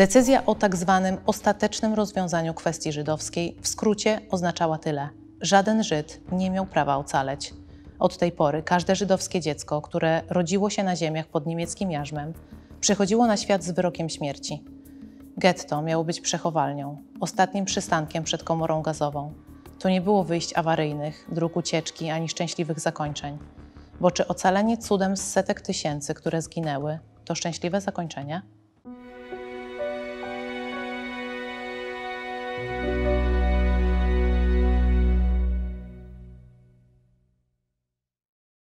Decyzja o tak zwanym ostatecznym rozwiązaniu kwestii żydowskiej w skrócie oznaczała tyle: żaden Żyd nie miał prawa ocaleć. Od tej pory każde żydowskie dziecko, które rodziło się na ziemiach pod niemieckim jarzmem, przychodziło na świat z wyrokiem śmierci. Getto miało być przechowalnią, ostatnim przystankiem przed komorą gazową. Tu nie było wyjść awaryjnych, dróg ucieczki ani szczęśliwych zakończeń. Bo czy ocalenie cudem z setek tysięcy, które zginęły, to szczęśliwe zakończenie?